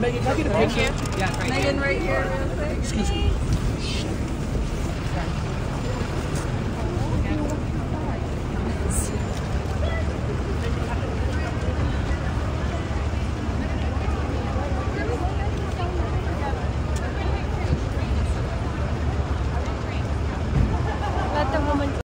Megan, can I get a picture? Megan right here real quick. Excuse me.